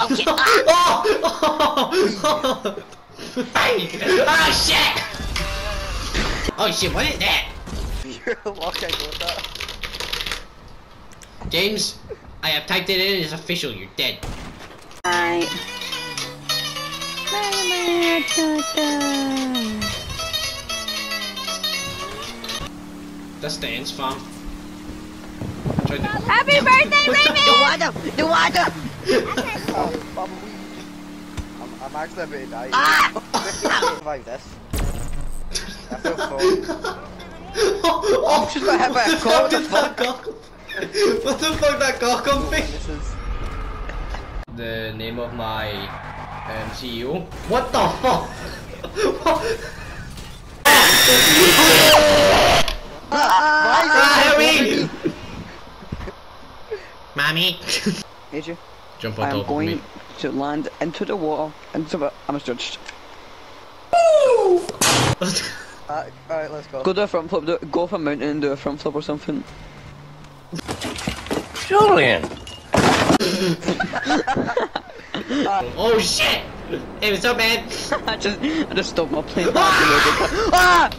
Okay. oh! oh! ah shit! Oh shit, what is that? You're walking with that. James, I have typed it in, it's official, you're dead. Bye. That's the ends farm. Try to- Happy birthday, baby! The water! The water! I'm weak. I'm, I'm actually to die. Ah! Survive this. I feel full. oh, She's got hit by a what the did go? What the fuck that car come me? This is. The name of my um, CEO. What the fuck? Harry! Mommy! AJ? Jump I on am top of going me. to land into the water, into the... I'm misjudged. Uh, Alright, let's go. Go do a front flip, do, go off a mountain and do a front flip or something. Julian! oh shit! Hey, what's up, man? I just, I just stopped my plane. ah!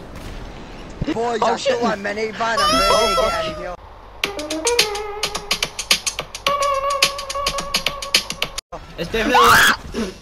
Boys, Oh, I shit. stole a minivan, I'm ready to get in here. It's definitely.